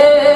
Hey.